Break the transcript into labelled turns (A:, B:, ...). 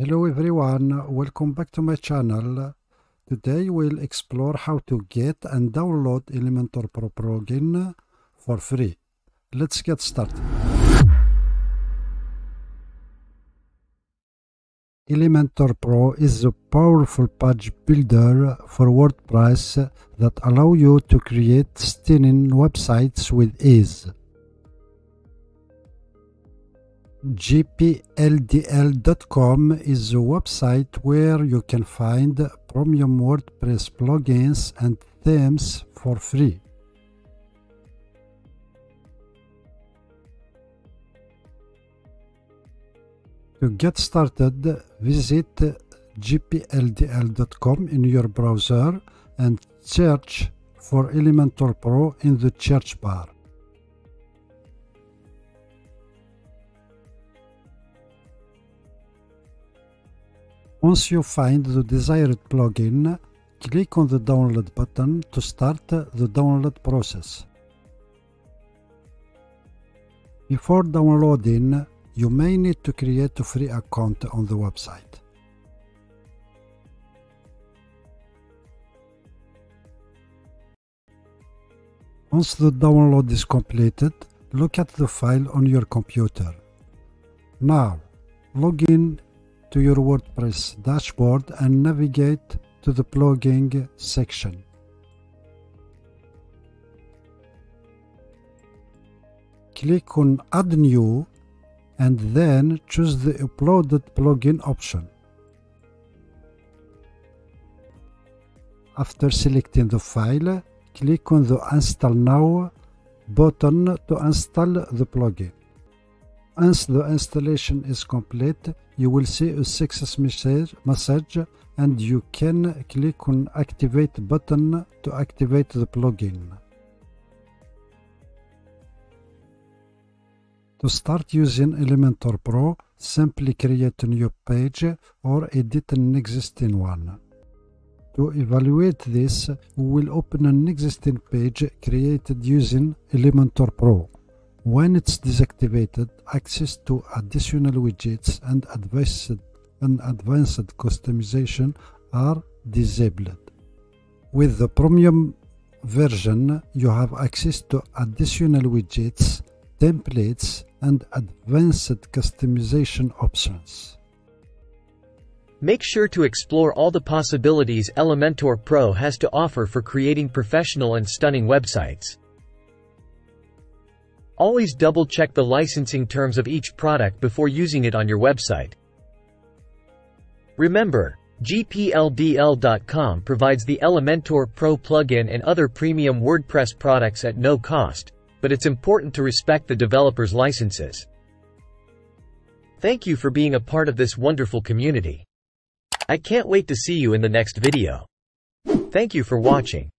A: Hello everyone, welcome back to my channel. Today we'll explore how to get and download Elementor Pro plugin for free. Let's get started. Elementor Pro is a powerful page builder for WordPress that allow you to create stunning websites with ease. gpldl.com is a website where you can find premium WordPress plugins and themes for free. To get started, visit gpldl.com in your browser and search for Elementor Pro in the search bar. Once you find the desired plugin, click on the download button to start the download process. Before downloading, you may need to create a free account on the website. Once the download is completed, look at the file on your computer. Now, log in to your WordPress dashboard and navigate to the plugin section. Click on Add New and then choose the Uploaded plugin option. After selecting the file, click on the Install Now button to install the plugin. Once the installation is complete, you will see a success message, message and you can click on Activate button to activate the plugin. To start using Elementor Pro, simply create a new page or edit an existing one. To evaluate this, we will open an existing page created using Elementor Pro. When it's deactivated, access to additional widgets and advanced, and advanced customization are disabled. With the premium version, you have access to additional widgets, templates, and advanced customization options.
B: Make sure to explore all the possibilities Elementor Pro has to offer for creating professional and stunning websites. Always double-check the licensing terms of each product before using it on your website. Remember, GPLDL.com provides the Elementor Pro plugin and other premium WordPress products at no cost, but it's important to respect the developer's licenses. Thank you for being a part of this wonderful community. I can't wait to see you in the next video. Thank you for watching.